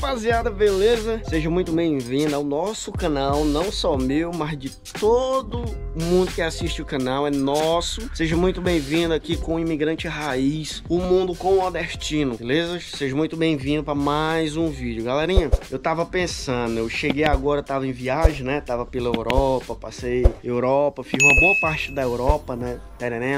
rapaziada, beleza? Seja muito bem-vindo ao nosso canal, não só meu, mas de todo mundo que assiste o canal, é nosso. Seja muito bem-vindo aqui com o Imigrante Raiz, o mundo com o nordestino, beleza? Seja muito bem-vindo para mais um vídeo. Galerinha, eu tava pensando, eu cheguei agora, tava em viagem, né? Tava pela Europa, passei Europa, fiz uma boa parte da Europa, né?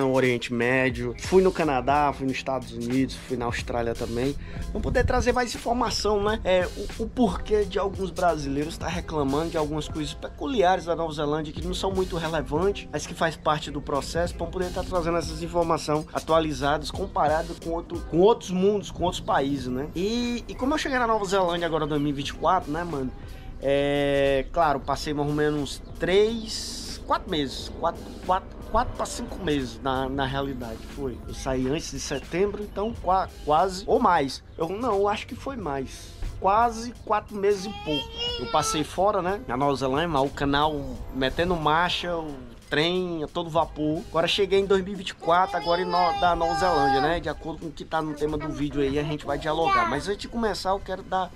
No Oriente Médio, fui no Canadá, fui nos Estados Unidos, fui na Austrália também. Vamos poder trazer mais informação, né? É, o, o porquê de alguns brasileiros estar tá reclamando de algumas coisas peculiares da Nova Zelândia que não são muito relevantes, mas que faz parte do processo, para poder estar tá trazendo essas informações atualizadas, comparadas com, outro, com outros mundos, com outros países, né? E, e como eu cheguei na Nova Zelândia agora em 2024, né, mano? É, claro, passei mais ou menos três, quatro meses, quatro, quatro, quatro para cinco meses na, na realidade. Foi. Eu saí antes de setembro, então qua, quase ou mais. Eu não, acho que foi mais. Quase quatro meses e pouco. Eu passei fora, né? Na Nova Zelândia, o canal metendo marcha, o trem todo vapor. Agora cheguei em 2024, agora no, da Nova Zelândia, né? De acordo com o que tá no tema do vídeo aí, a gente vai dialogar. Mas antes de começar, eu quero dar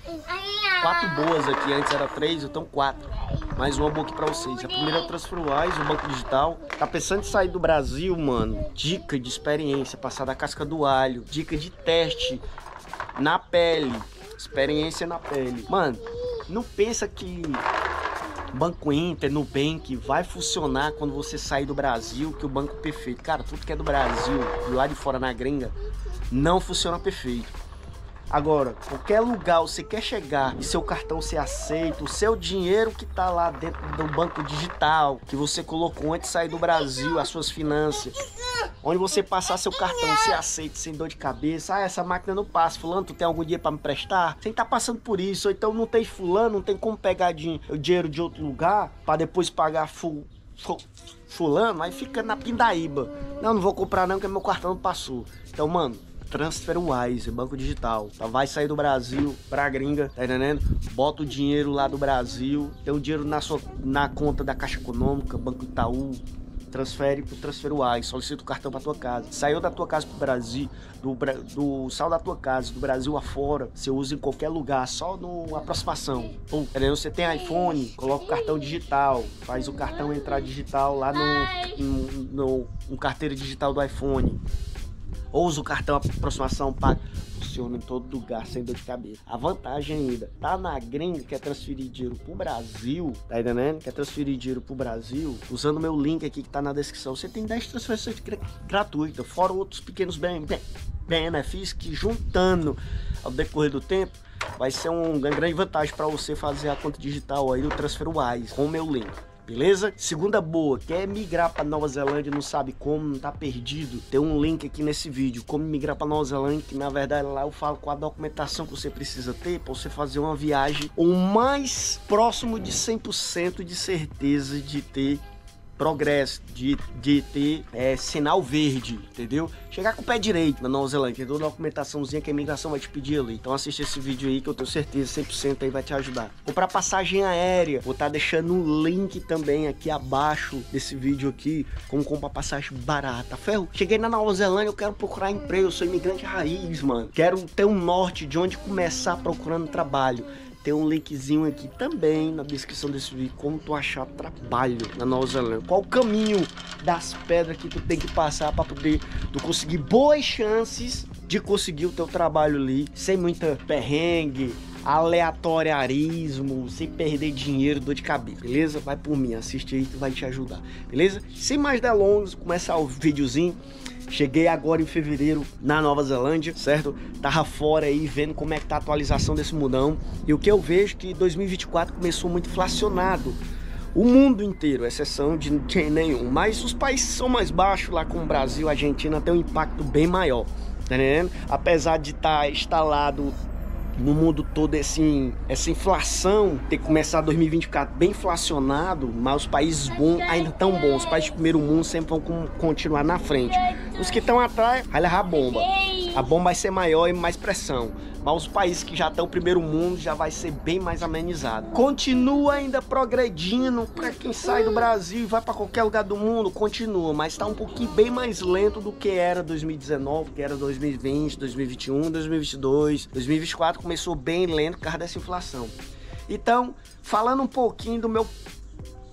quatro boas aqui. Antes era três, então quatro. Mais uma boa aqui pra vocês. A primeira é o TransferWise, o banco digital. Tá pensando em sair do Brasil, mano? Dica de experiência, passar da casca do alho. Dica de teste na pele. Experiência na pele. Mano, não pensa que Banco Inter, Nubank vai funcionar quando você sair do Brasil, que o banco perfeito. Cara, tudo que é do Brasil, do lado de fora na gringa, não funciona perfeito. Agora, qualquer lugar você quer chegar e seu cartão ser aceito, o seu dinheiro que tá lá dentro do banco digital, que você colocou antes de sair do Brasil, as suas finanças, onde você passar seu cartão ser aceito sem dor de cabeça, ah, essa máquina não passa, fulano, tu tem algum dia para me prestar? Sem tá passando por isso, ou então não tem fulano, não tem como pegar dinheiro de outro lugar para depois pagar full, fulano, aí fica na pindaíba. Não, não vou comprar não, porque meu cartão não passou. Então, mano, TransferWise, banco digital. Tá? Vai sair do Brasil pra gringa, tá entendendo? Bota o dinheiro lá do Brasil, tem o dinheiro na, sua, na conta da Caixa Econômica, Banco Itaú, transfere pro TransferWise, solicita o cartão para tua casa. Saiu da tua casa pro Brasil, do, do saiu da tua casa, do Brasil afora, você usa em qualquer lugar, só no aproximação. Pum, entendeu? Você tem iPhone, coloca o cartão digital, faz o cartão entrar digital lá no, no, no, no carteira digital do iPhone ou usa o cartão aproximação paga. Funciona em todo lugar, sem dor de cabeça. A vantagem ainda, tá na gringa, quer transferir dinheiro pro Brasil, tá entendendo? Quer transferir dinheiro pro Brasil, usando meu link aqui que tá na descrição, você tem 10 transferências gratuitas, fora outros pequenos benefícios que juntando ao decorrer do tempo, vai ser um grande vantagem para você fazer a conta digital aí do TransferWise com o meu link beleza? Segunda boa, quer migrar para Nova Zelândia, não sabe como, não tá perdido, tem um link aqui nesse vídeo, como migrar para Nova Zelândia, que na verdade lá eu falo com a documentação que você precisa ter para você fazer uma viagem o mais próximo de 100% de certeza de ter progresso, de, de ter é, sinal verde, entendeu? Chegar com o pé direito na Nova Zelândia, tem toda a documentaçãozinha que a imigração vai te pedir ali. Então assiste esse vídeo aí que eu tenho certeza 100% aí vai te ajudar. Comprar passagem aérea, vou estar tá deixando um link também aqui abaixo desse vídeo aqui, como comprar passagem barata. Ferro, cheguei na Nova Zelândia, eu quero procurar emprego, eu sou imigrante raiz, mano. Quero ter um norte de onde começar procurando trabalho tem um linkzinho aqui também na descrição desse vídeo como tu achar trabalho na Nova Zelândia. Qual o caminho das pedras que tu tem que passar para poder tu conseguir boas chances de conseguir o teu trabalho ali sem muita perrengue, aleatoriarismo, sem perder dinheiro, dor de cabeça, beleza? Vai por mim, assiste aí que vai te ajudar, beleza? Sem mais delongas, começar o videozinho. Cheguei agora em fevereiro na Nova Zelândia, certo? Tava fora aí vendo como é que tá a atualização desse mudão. E o que eu vejo é que 2024 começou muito inflacionado. O mundo inteiro, exceção de nenhum. Mas os países são mais baixos, lá como o Brasil, a Argentina, tem um impacto bem maior. Tá entendendo? Apesar de estar tá instalado no mundo todo esse, essa inflação ter começado 2024 bem inflacionado, mas os países bons ainda tão bons. Os países de primeiro mundo sempre vão continuar na frente. Os que estão atrás vai levar a bomba. A bomba vai ser maior e mais pressão. Mas os países que já estão primeiro mundo já vai ser bem mais amenizado. Continua ainda progredindo para quem sai do Brasil e vai para qualquer lugar do mundo, continua, mas está um pouquinho bem mais lento do que era 2019, que era 2020, 2021, 2022, 2024 começou bem lento por causa dessa inflação. Então, falando um pouquinho do meu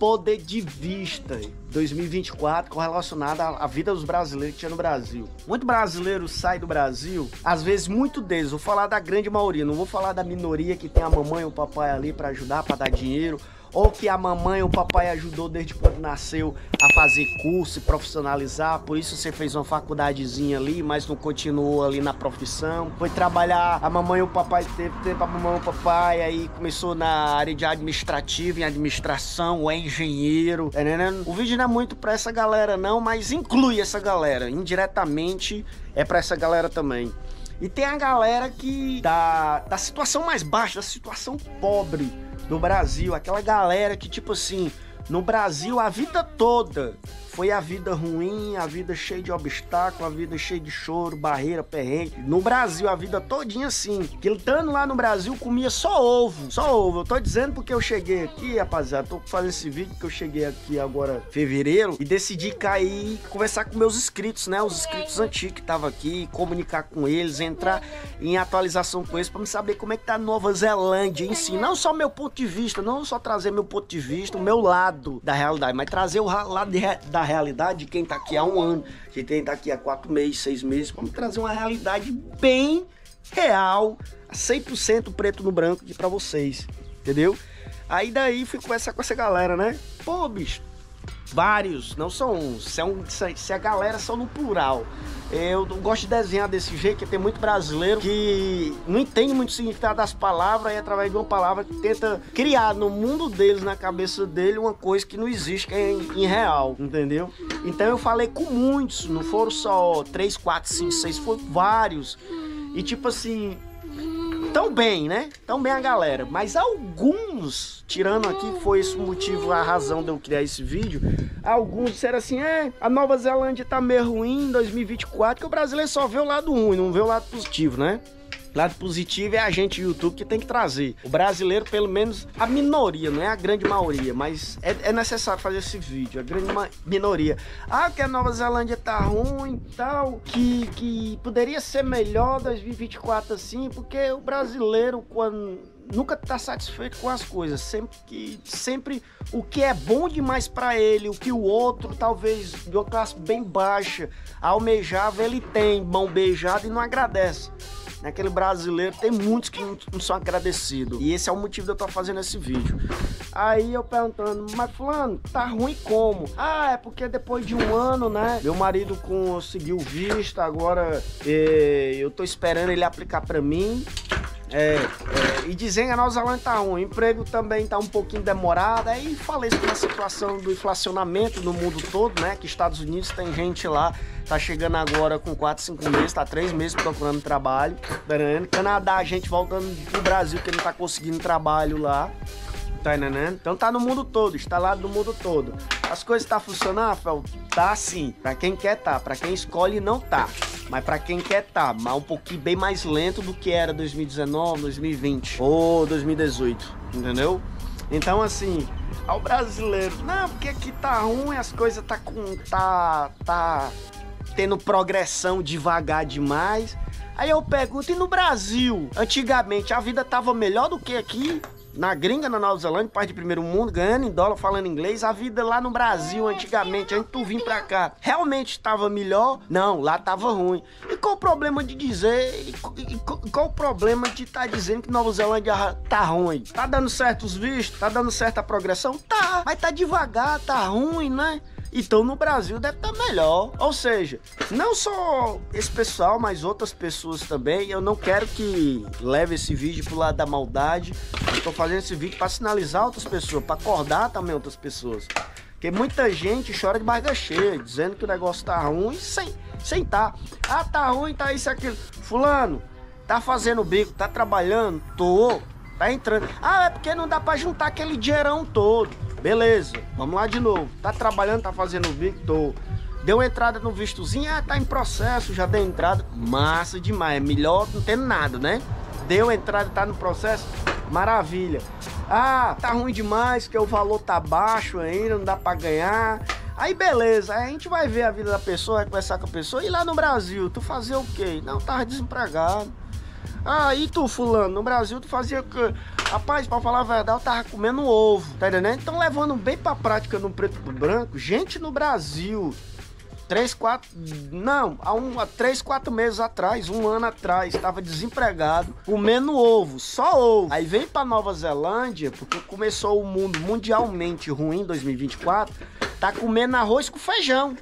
poder de vista 2024 correlacionado à vida dos brasileiros que tinha no Brasil. Muito brasileiro sai do Brasil, às vezes muito deles, vou falar da grande maioria, não vou falar da minoria que tem a mamãe e o papai ali para ajudar, para dar dinheiro, ou que a mamãe ou o papai ajudou desde quando nasceu a fazer curso e profissionalizar, por isso você fez uma faculdadezinha ali, mas não continuou ali na profissão. Foi trabalhar, a mamãe e o papai teve tempo a mamãe e o papai, aí começou na área de administrativa, em administração, ou é engenheiro, tá? O vídeo não é muito pra essa galera não, mas inclui essa galera, indiretamente é pra essa galera também. E tem a galera que da, da situação mais baixa, da situação pobre, no Brasil, aquela galera que, tipo assim, no Brasil a vida toda foi a vida ruim, a vida cheia de obstáculos, a vida cheia de choro, barreira, perrengue. No Brasil, a vida todinha assim. Que estando lá no Brasil, comia só ovo. Só ovo. Eu tô dizendo porque eu cheguei aqui, rapaziada. Tô fazendo esse vídeo porque eu cheguei aqui agora fevereiro e decidi cair conversar com meus inscritos, né? Os inscritos antigos que estavam aqui, comunicar com eles, entrar em atualização com eles para me saber como é que tá a Nova Zelândia em si. Não só meu ponto de vista, não só trazer meu ponto de vista, o meu lado da realidade, mas trazer o lado de, da realidade de quem tá aqui há um ano, de quem tá aqui há quatro meses, seis meses, vamos trazer uma realidade bem real, 100% preto no branco pra vocês, entendeu? Aí daí fui conversar com essa galera, né? Pô, bicho, vários, não são uns, é um, se a galera são no plural. Eu gosto de desenhar desse jeito, que tem muito brasileiro que não entende muito o significado das palavras e através de uma palavra tenta criar no mundo deles, na cabeça dele, uma coisa que não existe, que é em, real, entendeu? Então eu falei com muitos, não foram só 3, 4, 5, 6, foram vários. E tipo assim, tão bem, né? Tão bem a galera. Mas alguns, tirando aqui, foi esse motivo, a razão de eu criar esse vídeo. Alguns disseram assim: é, a Nova Zelândia tá meio ruim em 2024, que o brasileiro só vê o lado ruim, não vê o lado positivo, né? Lado positivo é a gente YouTube que tem que trazer. O brasileiro, pelo menos a minoria, não é a grande maioria, mas é, é necessário fazer esse vídeo. A grande minoria. Ah, que a Nova Zelândia tá ruim tal, que, que poderia ser melhor 2024 assim, porque o brasileiro, quando nunca tá satisfeito com as coisas. Sempre que sempre o que é bom demais para ele, o que o outro talvez de uma classe bem baixa almejava, ele tem mão beijada e não agradece naquele brasileiro, tem muitos que não, são agradecidos. E esse é o motivo de eu estar fazendo esse vídeo. Aí eu perguntando, mas fulano, tá ruim como? Ah, é porque depois de um ano, né? Meu marido conseguiu visto, agora eh, eu tô esperando ele aplicar para mim. É, é, e dizem que a Nova tá o emprego também tá um pouquinho demorado. Aí falei sobre a situação do inflacionamento no mundo todo, né? Que Estados Unidos tem gente lá, tá chegando agora com 4, 5 meses, tá 3 meses procurando trabalho. Canadá, gente voltando pro Brasil que não tá conseguindo trabalho lá. Tá entendendo? Então tá no mundo todo, instalado no mundo todo. As coisas tá funcionando, Fel? Tá sim. Pra quem quer tá, pra quem escolhe não tá. Mas para quem quer tá, mas um pouquinho bem mais lento do que era 2019, 2020 ou 2018, entendeu? Então assim, ao brasileiro, não, porque aqui tá ruim, as coisas tá com tá tá tendo progressão devagar demais. Aí eu pergunto, e no Brasil, antigamente a vida tava melhor do que aqui? Na gringa, na Nova Zelândia, parte de primeiro mundo, ganhando em dólar, falando inglês. A vida lá no Brasil, antigamente, antes tu vir pra cá, realmente estava melhor? Não, lá tava ruim. E qual o problema de dizer, e, qual o problema de estar tá dizendo que Nova Zelândia tá ruim? Tá dando certo os vistos? Tá dando certa progressão? Tá, mas tá devagar, tá ruim, né? Então no Brasil deve estar tá melhor. Ou seja, não só esse pessoal, mas outras pessoas também. Eu não quero que leve esse vídeo pro lado da maldade. Estou fazendo esse vídeo para sinalizar outras pessoas, para acordar também outras pessoas. Porque muita gente chora de barriga cheia, dizendo que o negócio tá ruim sem, sem tá. Ah, tá ruim, tá isso, aquilo. Fulano, tá fazendo bico, tá trabalhando? Tô. Tá entrando. Ah, é porque não dá para juntar aquele dinheirão todo. Beleza, vamos lá de novo. Tá trabalhando, tá fazendo o tô. Deu entrada no vistozinho, ah, tá em processo, já deu entrada. Massa demais, é melhor não tendo nada, né? deu entrada, tá no processo, maravilha. Ah, tá ruim demais, que o valor tá baixo ainda, não dá para ganhar. Aí beleza, aí a gente vai ver a vida da pessoa, vai conversar com a pessoa. E lá no Brasil, tu fazia o quê? Não, tava desempregado. Ah, e tu, fulano, no Brasil tu fazia o quê? Rapaz, pra falar a verdade, eu tava comendo ovo, tá entendendo? Então levando bem pra prática no preto e branco, gente no Brasil três, quatro. Não, há, um, há três, quatro meses atrás, um ano atrás, estava desempregado, comendo ovo, só ovo. Aí vem para Nova Zelândia, porque começou o mundo mundialmente ruim em 2024, tá comendo arroz com feijão.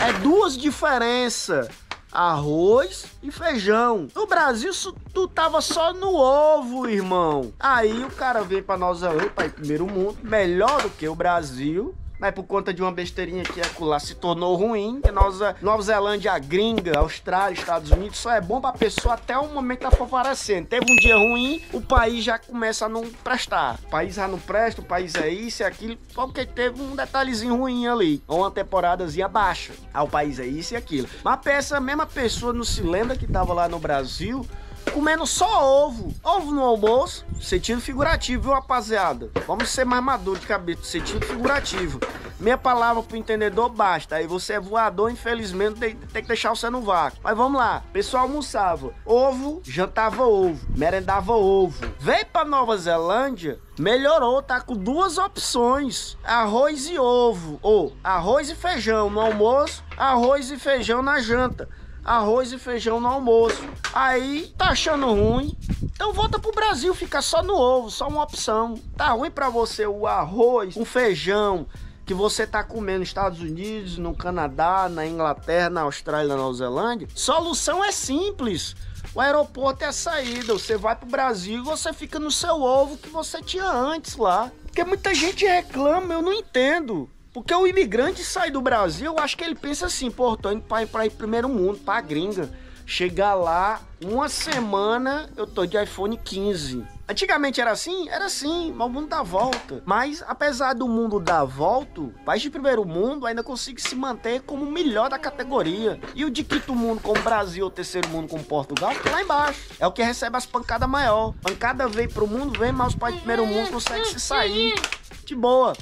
É duas diferenças. Arroz e feijão. No Brasil, tu tava só no ovo, irmão. Aí o cara vem pra Nova Zelândia, para primeiro mundo, melhor do que o Brasil mas por conta de uma besteirinha que acolá se tornou ruim. Nova, Nova Zelândia, gringa, Austrália, Estados Unidos, só é bom pra pessoa até o momento tá favorecendo. Teve um dia ruim, o país já começa a não prestar. O país já não presta, o país é isso e aquilo, porque teve um detalhezinho ruim ali. Ou uma temporadazinha baixa. Ah, o país é isso e aquilo. Mas essa mesma pessoa não se lembra que tava lá no Brasil comendo só ovo. Ovo no almoço, sentido figurativo, viu, rapaziada? Vamos ser mais maduro de cabeça, sentido figurativo. Minha palavra pro entendedor basta. Aí você é voador, infelizmente tem, tem que deixar você no vácuo. Mas vamos lá. Pessoal almoçava ovo, jantava ovo, merendava ovo. Veio pra Nova Zelândia, melhorou, tá com duas opções: arroz e ovo. Ou arroz e feijão no almoço, arroz e feijão na janta arroz e feijão no almoço. Aí tá achando ruim, então volta pro Brasil, fica só no ovo, só uma opção. Tá ruim para você o arroz, o feijão que você tá comendo nos Estados Unidos, no Canadá, na Inglaterra, na Austrália, na Nova Zelândia? Solução é simples. O aeroporto é a saída. Você vai pro Brasil e você fica no seu ovo que você tinha antes lá. Porque muita gente reclama, eu não entendo. Porque o imigrante sai do Brasil, eu acho que ele pensa assim, pô, tô indo pra pra ir primeiro mundo, pra gringa. Chegar lá, uma semana eu tô de iPhone 15. Antigamente era assim? Era assim, mas o mundo dá volta. Mas apesar do mundo dar volta, país de primeiro mundo ainda consegue se manter como o melhor da categoria. E o de quinto mundo como Brasil ou terceiro mundo como Portugal, tá lá embaixo. É o que recebe as pancadas maior. Pancada vem pro mundo, vem, mas os países de primeiro mundo conseguem se sair de boa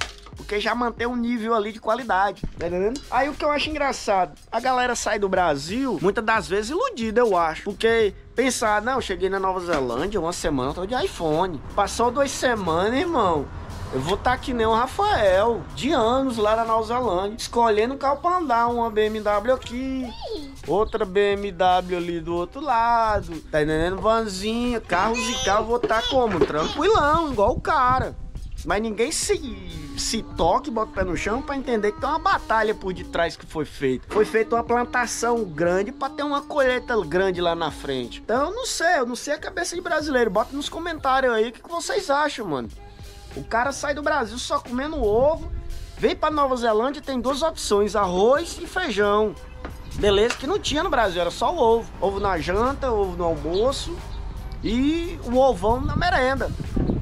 porque já mantém um nível ali de qualidade, tá entendendo? Aí o que eu acho engraçado, a galera sai do Brasil, muitas das vezes iludida, eu acho, porque pensar, não, cheguei na Nova Zelândia uma semana, tô de iPhone. Passou duas semanas, irmão. Eu vou estar tá que nem o Rafael, de anos lá na Nova Zelândia, escolhendo um carro pra andar, uma BMW aqui, outra BMW ali do outro lado, tá entendendo? Vanzinha, carros e carro, vou estar tá como? Tranquilão, igual o cara. Mas ninguém se se toque, bota o pé no chão para entender que tem uma batalha por detrás que foi feita. Foi feita uma plantação grande para ter uma colheita grande lá na frente. Então eu não sei, eu não sei a cabeça de brasileiro. Bota nos comentários aí o que, que vocês acham, mano. O cara sai do Brasil só comendo ovo, vem para Nova Zelândia tem duas opções: arroz e feijão. Beleza, que não tinha no Brasil, era só o ovo. Ovo na janta, ovo no almoço e o ovão na merenda.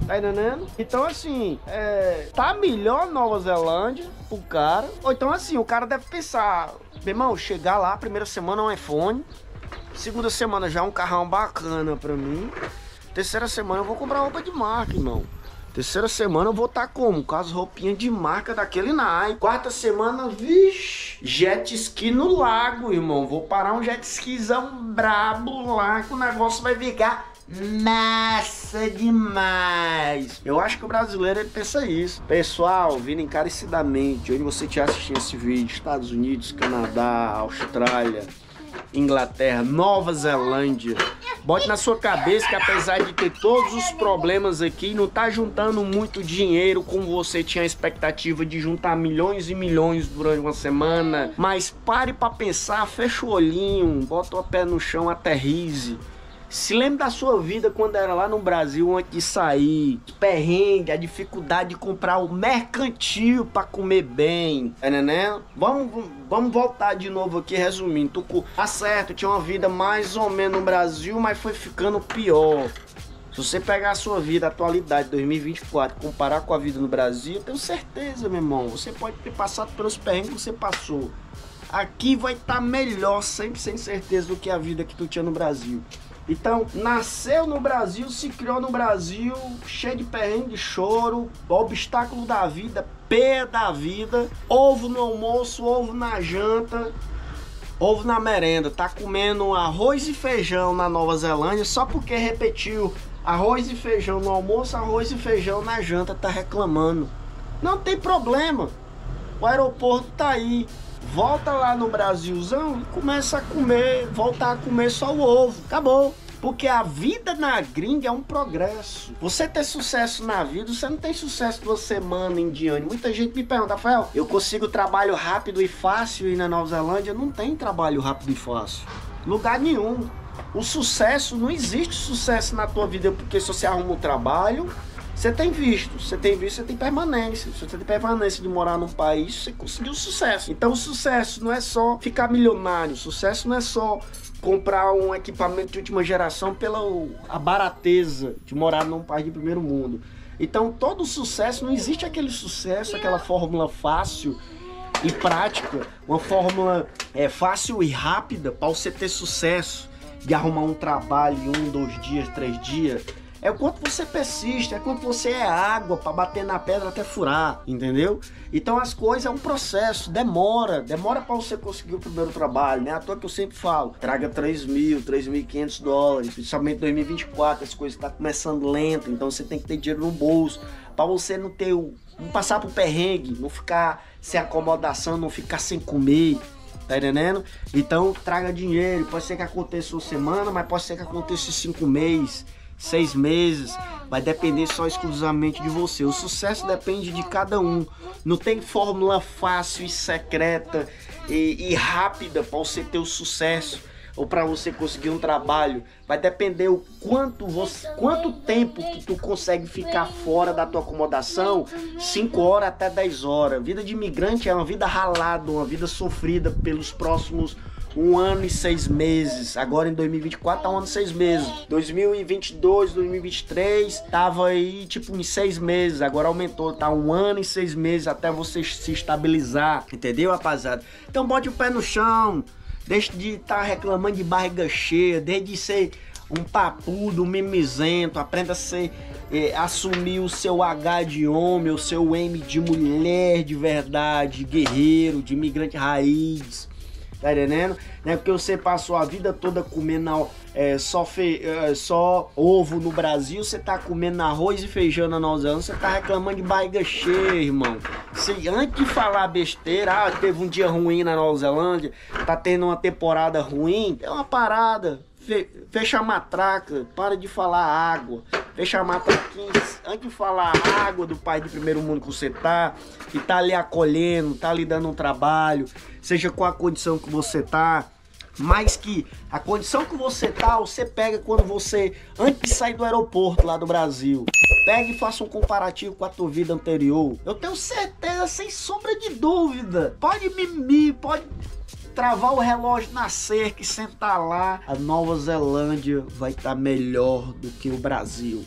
Tá entendendo? Então, assim, é, tá melhor Nova Zelândia o cara. Ou então, assim, o cara deve pensar: meu irmão, chegar lá, primeira semana um iPhone, segunda semana já um carrão bacana pra mim, terceira semana eu vou comprar roupa de marca, irmão. Terceira semana eu vou estar tá como? Com as roupinhas de marca daquele Nike. Quarta semana, vixe, jet ski no lago, irmão. Vou parar um jet skizão brabo lá que o negócio vai ficar massa demais. Eu acho que o brasileiro pensa isso. Pessoal, vindo encarecidamente, onde você estiver assistindo esse vídeo, Estados Unidos, Canadá, Austrália, Inglaterra, Nova Zelândia. Bote na sua cabeça que apesar de ter todos os problemas aqui, não tá juntando muito dinheiro como você tinha a expectativa de juntar milhões e milhões durante uma semana. Mas pare para pensar, fecha o olhinho, bota o pé no chão, aterrize. Se lembre da sua vida quando era lá no Brasil, antes de sair, perrengue, a dificuldade de comprar o mercantil para comer bem, né, né? Vamos, vamos voltar de novo aqui, resumindo. Tu, tá certo, tinha uma vida mais ou menos no Brasil, mas foi ficando pior. Se você pegar a sua vida, a atualidade 2024, comparar com a vida no Brasil, eu tenho certeza, meu irmão, você pode ter passado pelos perrengues que você passou. Aqui vai estar tá melhor, sempre sem certeza, do que a vida que tu tinha no Brasil. Então, nasceu no Brasil, se criou no Brasil, cheio de perrengue, de choro, obstáculo da vida, pé da vida, ovo no almoço, ovo na janta, ovo na merenda. Tá comendo arroz e feijão na Nova Zelândia só porque repetiu arroz e feijão no almoço, arroz e feijão na janta, tá reclamando. Não tem problema. O aeroporto tá aí. Volta lá no Brasilzão e começa a comer, voltar a comer só o ovo. Acabou. Porque a vida na gringa é um progresso. Você ter sucesso na vida, você não tem sucesso duas semanas em diante. Muita gente me pergunta, Rafael, eu consigo trabalho rápido e fácil aí na Nova Zelândia? Não tem trabalho rápido e fácil. Lugar nenhum. O sucesso, não existe sucesso na tua vida porque se você arruma um trabalho, você tem visto, você tem visto, você tem permanência. Se você tem permanência de morar num país, você conseguiu sucesso. Então, o sucesso não é só ficar milionário, o sucesso não é só comprar um equipamento de última geração pela a barateza de morar num país de primeiro mundo. Então, todo sucesso, não existe aquele sucesso, aquela fórmula fácil e prática, uma fórmula é, fácil e rápida para você ter sucesso de arrumar um trabalho em um, dois dias, três dias. É o quanto você persiste, é quanto você é água para bater na pedra até furar, entendeu? Então as coisas é um processo, demora, demora para você conseguir o primeiro trabalho, né? À toa que eu sempre falo, traga 3 mil, 3.500 dólares, principalmente em 2024, as coisas estão tá começando lento, então você tem que ter dinheiro no bolso para você não ter o, não passar por perrengue, não ficar sem acomodação, não ficar sem comer. Tá entendendo? Então traga dinheiro. Pode ser que aconteça uma semana, mas pode ser que aconteça cinco meses seis meses, vai depender só exclusivamente de você. O sucesso depende de cada um. Não tem fórmula fácil e secreta e, e rápida para você ter o sucesso ou para você conseguir um trabalho. Vai depender o quanto você, quanto tempo que tu consegue ficar fora da tua acomodação, 5 horas até 10 horas. Vida de imigrante é uma vida ralada, uma vida sofrida pelos próximos um ano e seis meses. Agora em 2024 tá um ano e seis meses. 2022, 2023 tava aí tipo em seis meses. Agora aumentou, tá um ano e seis meses até você se estabilizar. Entendeu, rapaziada? Então bote o pé no chão. Deixe de estar tá reclamando de barriga cheia. De ser um papudo, um mimizento. Aprenda a ser. Eh, assumir o seu H de homem, o seu M de mulher de verdade, guerreiro, de imigrante raiz tá entendendo? Né? Porque você passou a vida toda comendo é, só, fe, é, só ovo no Brasil, você tá comendo arroz e feijão na Nova Zelândia, você tá reclamando de barriga cheia, irmão. Antes de falar besteira, ah, teve um dia ruim na Nova Zelândia, tá tendo uma temporada ruim, é uma parada. Fecha a matraca, para de falar água. Fecha a matraquinha, antes de falar água do pai de primeiro mundo que você tá, que tá ali acolhendo, tá lhe dando um trabalho, seja com a condição que você tá, mas que a condição que você tá, você pega quando você, antes de sair do aeroporto lá do Brasil, pega e faça um comparativo com a tua vida anterior. Eu tenho certeza, sem sombra de dúvida, pode mimir, pode travar o relógio na cerca e sentar lá, a Nova Zelândia vai estar tá melhor do que o Brasil.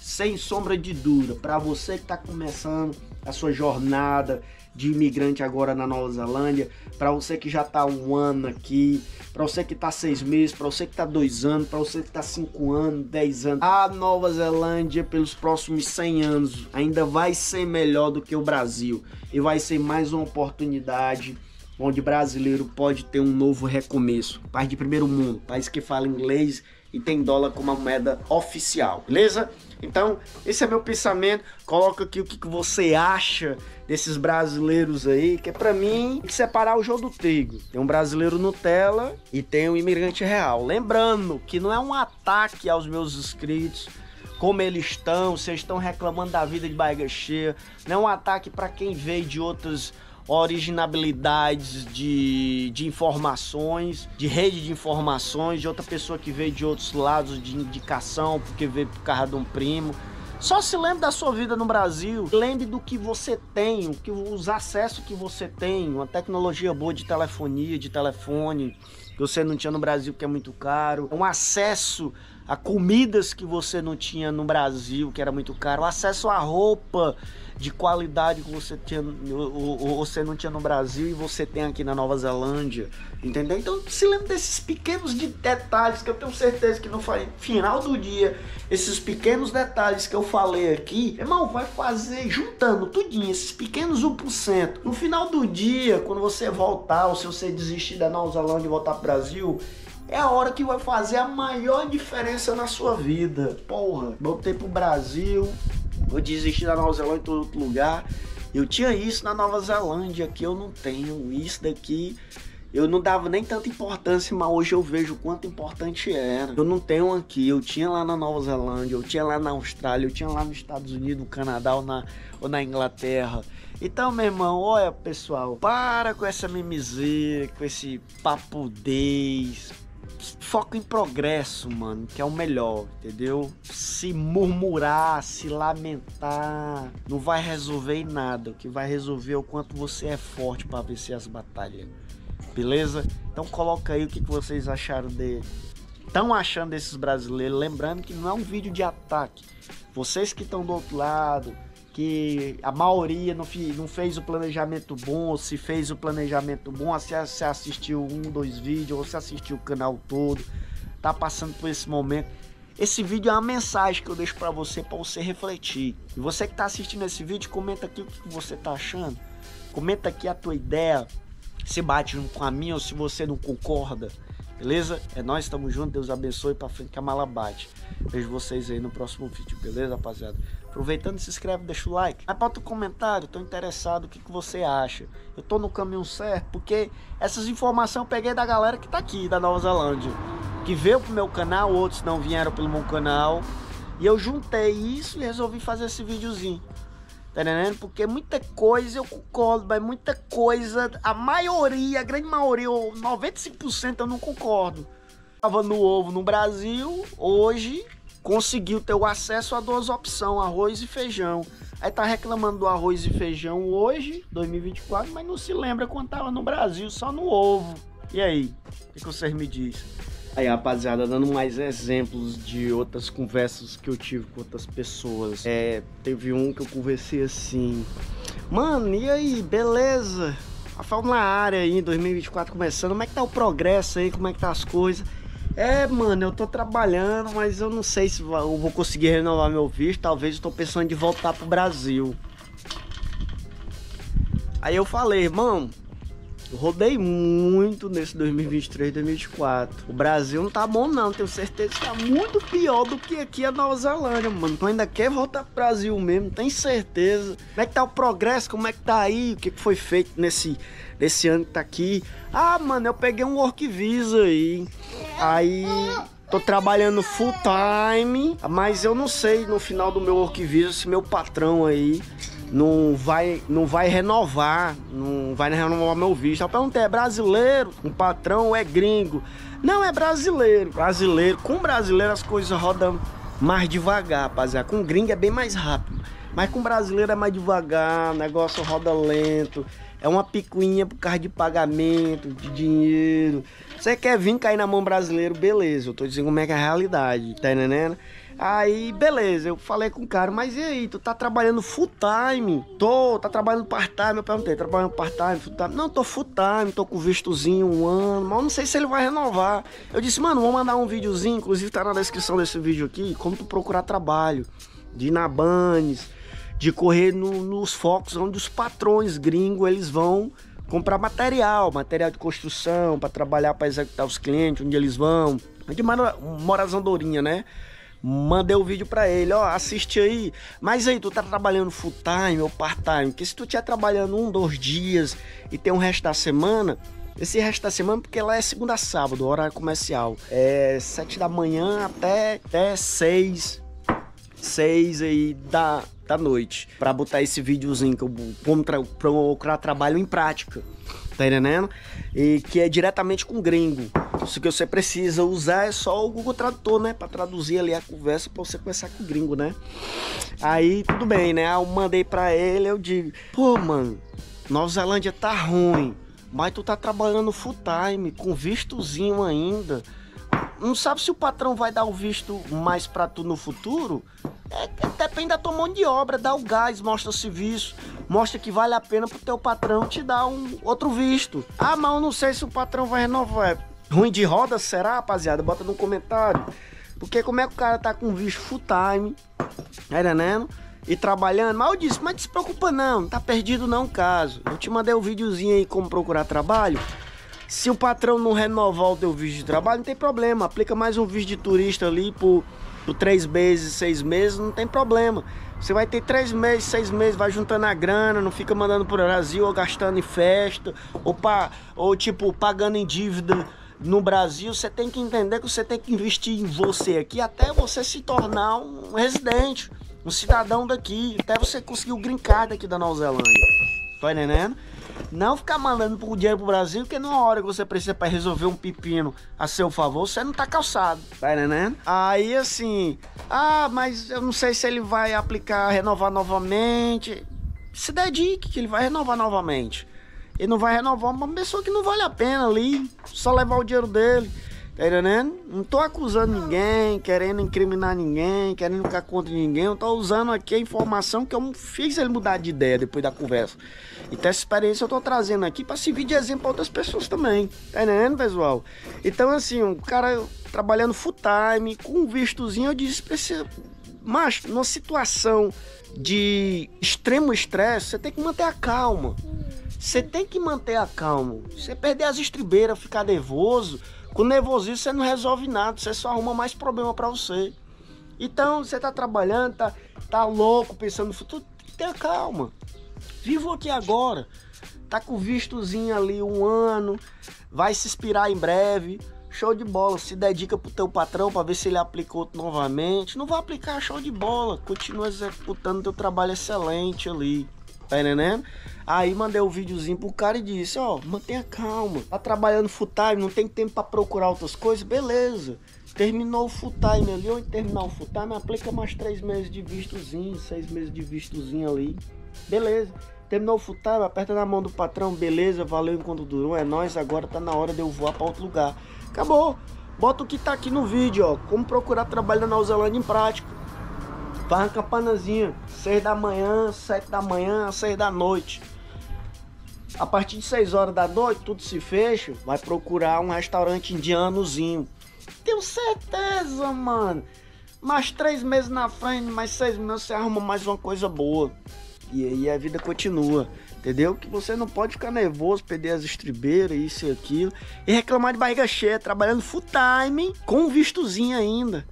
Sem sombra de dúvida, para você que está começando a sua jornada de imigrante agora na Nova Zelândia, para você que já está um ano aqui, para você que está seis meses, para você que está dois anos, para você que está cinco anos, dez anos, a Nova Zelândia pelos próximos 100 anos ainda vai ser melhor do que o Brasil e vai ser mais uma oportunidade onde brasileiro pode ter um novo recomeço. País de primeiro mundo, país que fala inglês e tem dólar como a moeda oficial, beleza? Então, esse é meu pensamento. Coloca aqui o que, você acha desses brasileiros aí, que é para mim separar o jogo do trigo. Tem um brasileiro Nutella e tem um imigrante real. Lembrando que não é um ataque aos meus inscritos, como eles estão, vocês estão reclamando da vida de barriga cheia. Não é um ataque para quem veio de outras originalidades de, de informações, de rede de informações, de outra pessoa que veio de outros lados de indicação, porque veio por causa de um primo. Só se lembre da sua vida no Brasil, lembre do que você tem, o que, os acessos que você tem, uma tecnologia boa de telefonia, de telefone, que você não tinha no Brasil, que é muito caro. Um acesso a comidas que você não tinha no Brasil, que era muito caro. O acesso a roupa de qualidade que você, tinha, ou, ou, você não tinha no Brasil e você tem aqui na Nova Zelândia. Entendeu? Então se lembra desses pequenos de detalhes que eu tenho certeza que no final do dia, esses pequenos detalhes que eu falei aqui, irmão, vai fazer juntando tudinho, esses pequenos 1%. No final do dia, quando você voltar, ou se você desistir da Nova Zelândia e voltar pro Brasil, é a hora que vai fazer a maior diferença na sua vida. Porra, voltei pro Brasil, vou desistir da Nova Zelândia em outro lugar. Eu tinha isso na Nova Zelândia, que eu não tenho. Isso daqui eu não dava nem tanta importância, mas hoje eu vejo o quanto importante era. Eu não tenho aqui, eu tinha lá na Nova Zelândia, eu tinha lá na Austrália, eu tinha lá nos Estados Unidos, no Canadá ou na, ou na Inglaterra. Então, meu irmão, olha pessoal, para com essa mimizeira, com esse papudez, foco em progresso, mano, que é o melhor, entendeu? Se murmurar, se lamentar, não vai resolver nada. O que vai resolver é o quanto você é forte para vencer as batalhas. Beleza? Então coloca aí o que vocês acharam dele. Estão achando desses brasileiros, lembrando que não é um vídeo de ataque. Vocês que estão do outro lado, que a maioria não, não fez o planejamento bom, se fez o planejamento bom, se você assistiu um, dois vídeos, ou se assistiu o canal todo, tá passando por esse momento. Esse vídeo é uma mensagem que eu deixo para você, para você refletir. E você que tá assistindo esse vídeo, comenta aqui o que você tá achando. Comenta aqui a tua ideia, se bate com a minha ou se você não concorda. Beleza? É nós, estamos juntos. Deus abençoe para frente que a mala bate. Vejo vocês aí no próximo vídeo, beleza, rapaziada? Aproveitando, se inscreve, deixa o like. Aí bota o comentário, tô interessado, o que, que você acha? Eu tô no caminho certo? Porque essas informações eu peguei da galera que tá aqui, da Nova Zelândia. Que veio pro meu canal, outros não vieram pelo meu canal. E eu juntei isso e resolvi fazer esse videozinho. Tá entendendo? Porque muita coisa eu concordo, mas muita coisa, a maioria, a grande maioria, 95% eu não concordo. Tava no ovo no Brasil, hoje conseguiu ter o acesso a duas opções, arroz e feijão. Aí tá reclamando do arroz e feijão hoje, 2024, mas não se lembra quando tava no Brasil, só no ovo. E aí, o que, que vocês me dizem? Aí, rapaziada, dando mais exemplos de outras conversas que eu tive com outras pessoas. É, teve um que eu conversei assim. Mano, e aí, beleza? A Fórmula área aí, 2024 começando, como é que tá o progresso aí, como é que tá as coisas? É, mano, eu tô trabalhando, mas eu não sei se eu vou conseguir renovar meu visto. Talvez eu tô pensando em voltar pro Brasil. Aí eu falei, irmão, rodei muito nesse 2023, 2024. O Brasil não tá bom não, tenho certeza que tá muito pior do que aqui a Nova Zelândia, mano. Tu ainda quer voltar pro Brasil mesmo, tem certeza. Como é que tá o progresso, como é que tá aí, o que foi feito nesse, nesse ano que tá aqui. Ah, mano, eu peguei um work visa aí. Aí tô trabalhando full time, mas eu não sei no final do meu work visa se meu patrão aí não vai, não vai renovar, não vai renovar meu visto. Eu perguntei, é brasileiro? Um patrão é gringo? Não, é brasileiro. Brasileiro, com brasileiro as coisas rodam mais devagar, rapaziada. Com gringo é bem mais rápido. Mas com brasileiro é mais devagar, o negócio roda lento. É uma picuinha por causa de pagamento, de dinheiro. Você quer vir cair na mão brasileiro, beleza. Eu tô dizendo como é que é a realidade, tá entendendo? Aí, beleza, eu falei com o cara, mas e aí, tu tá trabalhando full time? Tô, tá trabalhando part-time? Eu perguntei, trabalhando part-time, full time? Não, tô full time, tô com vistozinho um ano, mas eu não sei se ele vai renovar. Eu disse, mano, vou mandar um videozinho, inclusive tá na descrição desse vídeo aqui, como tu procurar trabalho, de ir na Banes, de correr no, nos focos onde os patrões gringos eles vão comprar material, material de construção para trabalhar para executar os clientes, onde eles vão. De morazandorinha, né? Mandei o vídeo para ele, ó, assiste aí. Mas aí, tu tá trabalhando full time ou part time? Porque se tu tiver trabalhando um, dois dias e tem o resto da semana, esse resto da semana, porque lá é segunda a sábado, horário comercial. É sete da manhã até, até seis, seis aí da, da noite. para botar esse videozinho que eu tra procurar trabalho em prática. Tá entendendo? E que é diretamente com gringo. Isso que você precisa usar é só o Google Tradutor, né? Pra traduzir ali a conversa pra você conversar com o gringo, né? Aí tudo bem, né? Eu mandei pra ele, eu digo, pô, mano, Nova Zelândia tá ruim. mas tu tá trabalhando full time, com vistozinho ainda. Não sabe se o patrão vai dar o visto mais pra tu no futuro? É, é, depende da tua mão de obra, dá o gás, mostra o serviço, mostra que vale a pena pro teu patrão te dar um outro visto. Ah, mas eu não sei se o patrão vai renovar. Ruim de roda, será, rapaziada? Bota no comentário. Porque como é que o cara tá com visto full time, tá entendendo? E trabalhando, eu disse, mas não se preocupa não, não tá perdido não caso. Eu te mandei um videozinho aí como procurar trabalho. Se o patrão não renovar o teu visto de trabalho, não tem problema. Aplica mais um visto de turista ali por, por três meses, seis meses, não tem problema. Você vai ter três meses, seis meses, vai juntando a grana, não fica mandando pro Brasil ou gastando em festa, ou, pa, ou tipo, pagando em dívida no Brasil. Você tem que entender que você tem que investir em você aqui até você se tornar um residente, um cidadão daqui, até você conseguir o green card aqui da Nova Zelândia. Tá entendendo? Não ficar mandando por dinheiro pro Brasil, porque numa hora que você precisa para resolver um pepino a seu favor, você não tá calçado, tá entendendo? Aí assim, ah, mas eu não sei se ele vai aplicar, renovar novamente. Se dedique que ele vai renovar novamente. Ele não vai renovar uma pessoa que não vale a pena ali, só levar o dinheiro dele. Tá entendendo? Não tô acusando ninguém, querendo incriminar ninguém, querendo ficar contra ninguém. Eu tô usando aqui a informação que eu fiz ele mudar de ideia depois da conversa. Então essa experiência eu tô trazendo aqui para servir de exemplo para outras pessoas também. Tá entendendo, pessoal? Então assim, um cara trabalhando full time, com um vistozinho, eu disse pra esse... Mas, numa situação de extremo estresse, você tem que manter a calma. Você tem que manter a calma. Você perder as estribeiras, ficar nervoso com nervosismo você não resolve nada, você só arruma mais problema para você. Então, você tá trabalhando, tá, tá louco, pensando no futuro, tenha calma. Viva aqui agora. Tá com vistozinho ali um ano, vai se inspirar em breve. Show de bola, se dedica pro teu patrão para ver se ele aplicou novamente. Não vai aplicar, show de bola. Continua executando teu trabalho excelente ali. Tá entendendo? Aí mandei o um videozinho pro cara e disse, ó, mantenha calma. Tá trabalhando full time, não tem tempo para procurar outras coisas? Beleza. Terminou o full time ali, ou terminar o full time, aplica mais três meses de vistozinho, seis meses de vistozinho ali. Beleza. Terminou o full time, aperta na mão do patrão, beleza, valeu enquanto durou, é nós, agora tá na hora de eu voar para outro lugar. Acabou. Bota o que tá aqui no vídeo, ó. Como procurar trabalho na Nova Zelândia em prática. Uma campanazinha, 6 da manhã, 7 da manhã, 6 da noite. A partir de 6 horas da noite, tudo se fecha, vai procurar um restaurante indianozinho. Tenho certeza, mano. Mais três meses na frente, mais seis meses, você arruma mais uma coisa boa. E aí a vida continua. Entendeu? Que você não pode ficar nervoso, perder as estribeiras, isso e aquilo. E reclamar de barriga cheia, trabalhando full time, com um vistozinho ainda.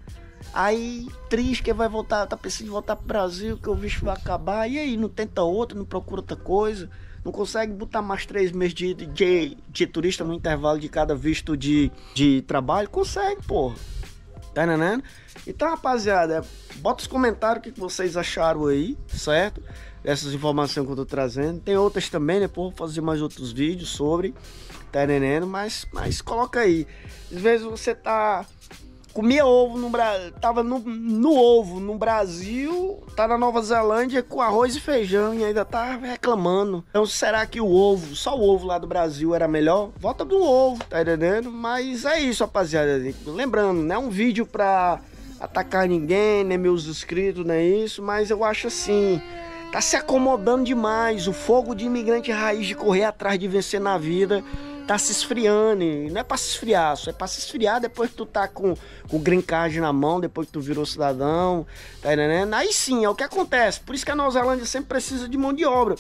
Aí, triste que vai voltar, tá pensando em voltar pro Brasil, que o visto vai acabar. E aí, não tenta outra, não procura outra coisa não consegue botar mais três meses de, de, de turista no intervalo de cada visto de, de trabalho? Consegue, porra. Tá entendendo? Então, rapaziada, bota os comentários o que vocês acharam aí, certo? Essas informações que eu tô trazendo. Tem outras também, né? Vou fazer mais outros vídeos sobre, tá entendendo? Mas, mas coloca aí. Às vezes você tá comia ovo no Brasil, tava no, no, ovo no Brasil, tá na Nova Zelândia com arroz e feijão e ainda tá reclamando. Então será que o ovo, só o ovo lá do Brasil era melhor? Volta do ovo, tá entendendo? Mas é isso, rapaziada. Lembrando, não é um vídeo pra atacar ninguém, nem meus inscritos, nem isso, mas eu acho assim, tá se acomodando demais. O fogo de imigrante raiz de correr atrás de vencer na vida tá se esfriando. Não é pra se esfriar, só é pra se esfriar depois que tu tá com, com o green card na mão, depois que tu virou cidadão, tá entendendo? Aí sim, é o que acontece. Por isso que a Nova Zelândia sempre precisa de mão de obra.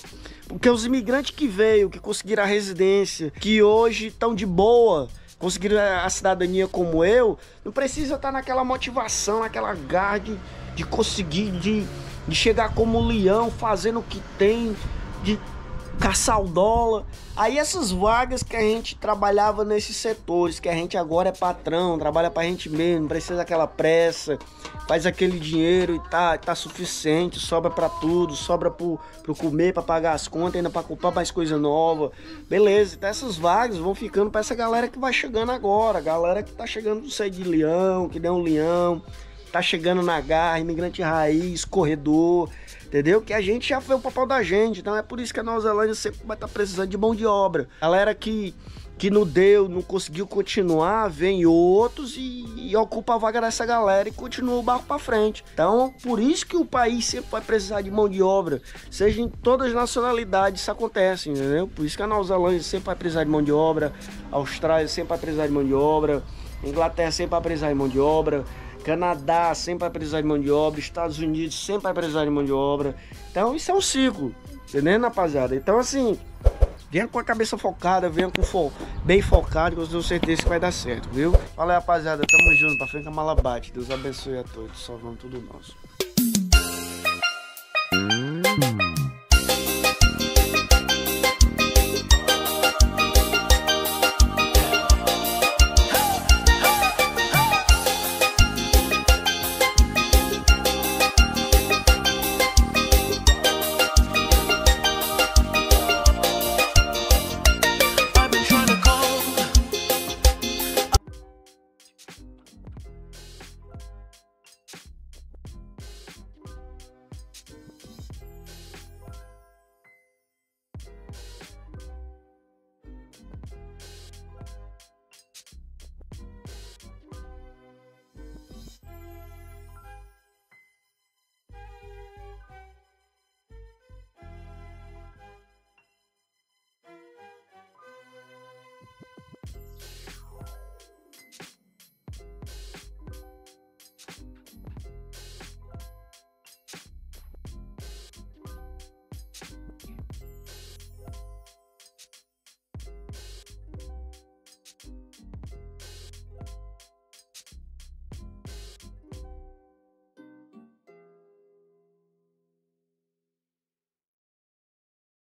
Porque os imigrantes que veio, que conseguiram a residência, que hoje estão de boa, conseguiram a cidadania como eu, não precisa estar tá naquela motivação, naquela garra de, de conseguir, de, de chegar como leão, fazendo o que tem, de caçar o dólar. Aí essas vagas que a gente trabalhava nesses setores, que a gente agora é patrão, trabalha pra gente mesmo, precisa daquela pressa, faz aquele dinheiro e tá, tá suficiente, sobra para tudo, sobra pro, pro comer, para pagar as contas, ainda para comprar mais coisa nova. Beleza, então essas vagas vão ficando para essa galera que vai chegando agora, galera que tá chegando do ser de leão, que deu um leão, tá chegando na garra, imigrante raiz, corredor, entendeu? Que a gente já foi o papel da gente, então é por isso que a Nova Zelândia sempre vai estar tá precisando de mão de obra. Galera que que não deu, não conseguiu continuar, vem outros e, e, ocupa a vaga dessa galera e continua o barco para frente. Então, por isso que o país sempre vai precisar de mão de obra, seja em todas as nacionalidades isso acontece, entendeu? Por isso que a Nova Zelândia sempre vai precisar de mão de obra, a Austrália sempre vai precisar de mão de obra, a Inglaterra sempre vai precisar de mão de obra, Canadá sempre vai precisar de mão de obra, Estados Unidos sempre vai precisar de mão de obra. Então, isso é um ciclo, entendeu, rapaziada? Então, assim, Venha com a cabeça focada, venha com fo bem focado, que eu tenho certeza que vai dar certo, viu? Fala aí, rapaziada. Tamo junto, pra frente a mala bate. Deus abençoe a todos. Salvando tudo nosso.